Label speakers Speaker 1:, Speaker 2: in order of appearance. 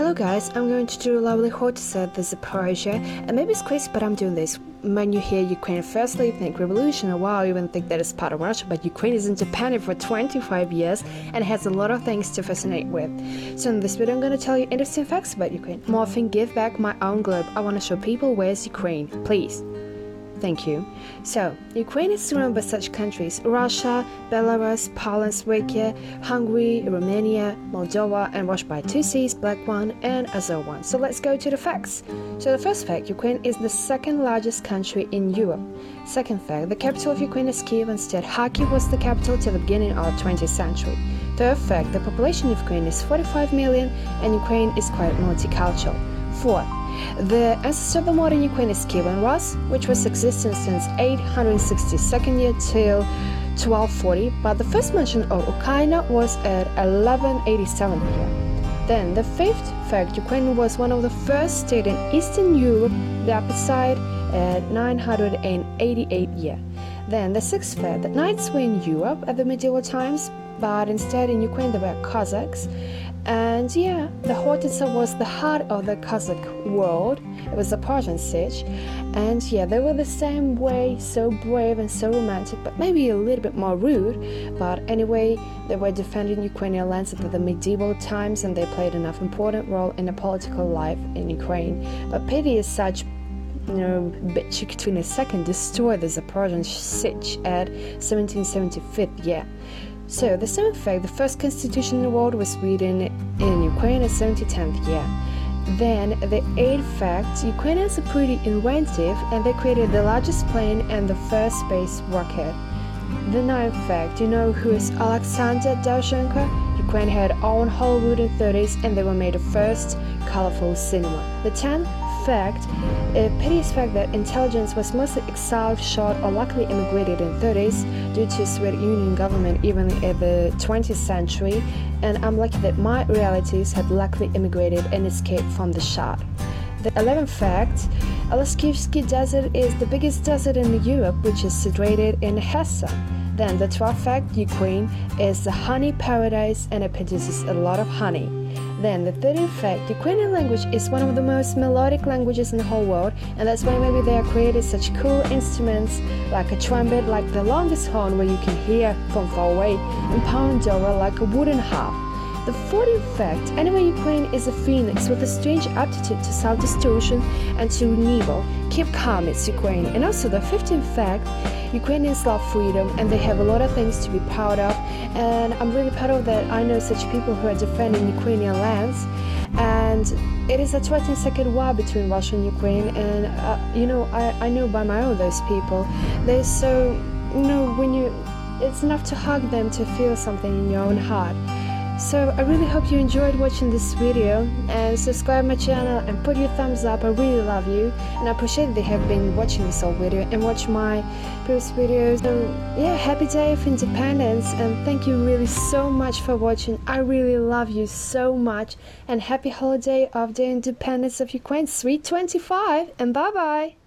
Speaker 1: Hello guys, I'm going to do a lovely Hortica the Zaporozhye, and maybe it's crazy, but I'm doing this. When you hear Ukraine, firstly you think revolution, or wow, you even think that it's part of Russia, but Ukraine is independent for 25 years and has a lot of things to fascinate with. So in this video I'm going to tell you interesting facts about Ukraine. Morphing give back my own globe, I want to show people where's Ukraine, please. Thank you. So, Ukraine is surrounded by such countries Russia, Belarus, Poland, Slovakia, Hungary, Romania, Moldova, and washed by two seas, Black One and Azov One. So, let's go to the facts. So, the first fact Ukraine is the second largest country in Europe. Second fact the capital of Ukraine is Kiev, instead, Kharkiv was the capital till the beginning of the 20th century. Third fact the population of Ukraine is 45 million, and Ukraine is quite multicultural. The ancestor of the modern Ukraine is Kievan Rus, which was existing since 862nd year till 1240, but the first mention of Ukraine was at 1187 year. Then the fifth fact, Ukraine was one of the first states in Eastern Europe, the opposite at 988 year. Then the sixth fact, the knights were in Europe at the medieval times, but instead in Ukraine there were Cossacks. And yeah, the Hortica was the heart of the Cossack world. It was a Persian siege. And yeah, they were the same way, so brave and so romantic, but maybe a little bit more rude. But anyway, they were defending Ukrainian lands at the medieval times and they played enough important role in the political life in Ukraine. But pity is such you know, Betchik II destroyed the Zaporozhian Sich at 1775 yeah. So, the seventh fact, the first constitution in the world was written in Ukraine at 1710th year. Then, the eighth fact, Ukrainians are pretty inventive and they created the largest plane and the first space rocket. The ninth fact, you know who is Alexander Dovzhenko? Ukraine had own Hollywood in 30s and they were made the first colorful cinema. The tenth fact, a piteous fact that intelligence was mostly exiled, shot, or luckily immigrated in 30s due to Soviet Union government even in the 20th century, and I'm lucky that my realities had luckily immigrated and escaped from the shot. The 11th fact, Oleshkivsky Desert is the biggest desert in Europe, which is situated in Hesse. Then the 12th fact, Ukraine is a honey paradise and it produces a lot of honey. Then the third fact, Ukrainian language is one of the most melodic languages in the whole world, and that's why maybe they have created such cool instruments like a trumpet, like the longest horn where you can hear from far away, and bandura like a wooden harp. The 14th fact, anyway, Ukraine is a phoenix with a strange aptitude to self-destruction and to renewal. Keep calm, it's Ukraine. And also the 15th fact, Ukrainians love freedom and they have a lot of things to be proud of. And I'm really proud of that I know such people who are defending Ukrainian lands. And it is a 20 second war between Russia and Ukraine. And, uh, you know, I, I know by my own those people. They're so, you know, when you, it's enough to hug them to feel something in your own heart. So I really hope you enjoyed watching this video and subscribe my channel and put your thumbs up. I really love you and I appreciate they have been watching this whole video and watch my previous videos. So yeah, happy day of independence and thank you really so much for watching. I really love you so much and happy holiday of the independence of Ukraine, Sweet 25 and bye bye.